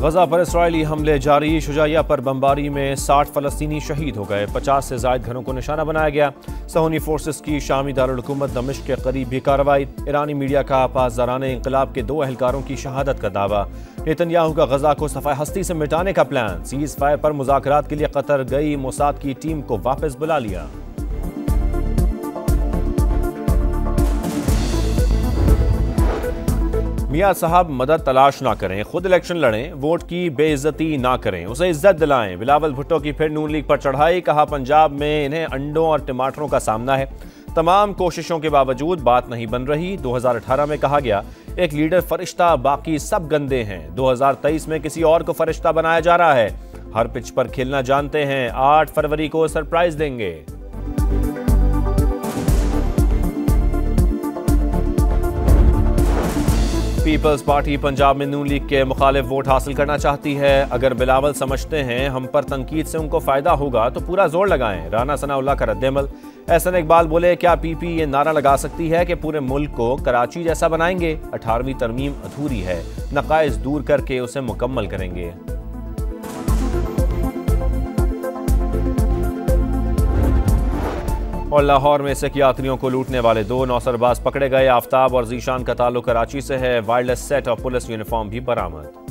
गजा पर इसराइली हमले जारी, शुजाइया पर बमबारी में 60 फलस्तीनी शहीद हो गए। 50 से जायद घरों को निशाना बनाया गया। सहूनी फोर्सेस की शामी दारकूमत दमिश के करीब भी कार्रवाई, ईरानी मीडिया का पासदारान इंकलाब के दो अहलकारों की शहादत का दावा। नेतन्याहू का गजा को सफ़ाई हस्ती से मिटाने का प्लान। सीज फायर पर मुजाकर के लिए कतर गई मोसाद की टीम को वापस बुला लिया। मियाँ साहब मदद तलाश ना करें, खुद इलेक्शन लड़ें, वोट की बेइज्जती ना करें, उसे इज़्ज़त दिलाएँ। बिलावल भुट्टो की फिर नून लीग पर चढ़ाई, कहा पंजाब में इन्हें अंडों और टमाटरों का सामना है। तमाम कोशिशों के बावजूद बात नहीं बन रही। 2018 में कहा गया, एक लीडर फरिश्ता, बाकी सब गंदे हैं। 2023 में किसी और को फरिश्ता बनाया जा रहा है। हर पिच पर खेलना जानते हैं 8 फरवरी को सरप्राइज़ देंगे। पीपल्स पार्टी पंजाब में नून लीग के मुखालिफ वोट हासिल करना चाहती है। अगर बिलावल समझते हैं, हम पर तनकीद से उनको फ़ायदा होगा तो पूरा ज़ोर लगाएँ। राना सनाउल्ला का रद्दमल। एहसन इकबाल बोले, क्या पीपी ये नारा लगा सकती है कि पूरे मुल्क को कराची जैसा बनाएँगे? अठारहवीं तरमीम अधूरी है। नकाइज दूर करके उसे मुकम्मल करेंगे। और लाहौर में सिख यात्रियों को लूटने वाले दो नौसरबाज पकड़े गए। आफ्ताब और जीशान का ताल्लुक कराची से है। वायरलेस सेट और पुलिस यूनिफॉर्म भी बरामद।